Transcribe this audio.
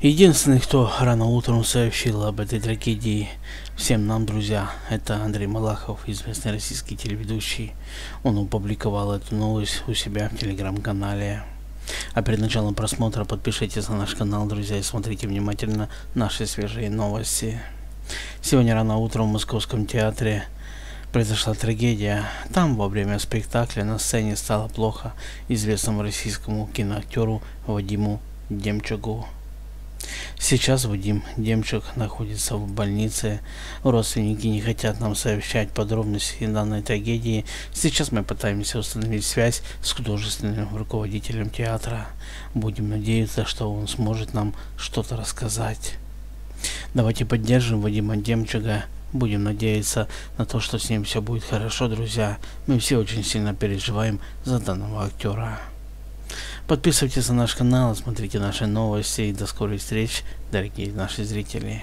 Единственный, кто рано утром сообщил об этой трагедии всем нам, друзья, это Андрей Малахов, известный российский телеведущий. Он опубликовал эту новость у себя в телеграм-канале. А перед началом просмотра подпишитесь на наш канал, друзья, и смотрите внимательно наши свежие новости. Сегодня рано утром в Московском театре произошла трагедия. Там во время спектакля на сцене стало плохо известному российскому киноактеру Вадиму Демчугу. Сейчас Вадим Демчук находится в больнице. Родственники не хотят нам сообщать подробности данной трагедии. Сейчас мы пытаемся установить связь с художественным руководителем театра. Будем надеяться, что он сможет нам что-то рассказать. Давайте поддержим Вадима Демчуга. Будем надеяться на то, что с ним все будет хорошо, друзья. Мы все очень сильно переживаем за данного актера. Подписывайтесь на наш канал, смотрите наши новости и до скорой встречи, дорогие наши зрители.